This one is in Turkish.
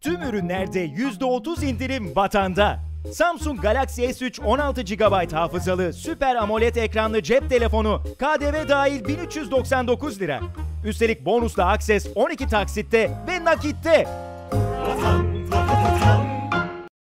Tüm ürünlerde %30 indirim vatanda. Samsung Galaxy S3 16 GB hafızalı Süper AMOLED ekranlı cep telefonu KDV dahil 1399 lira. Üstelik bonusla akses 12 taksitte ve nakitte.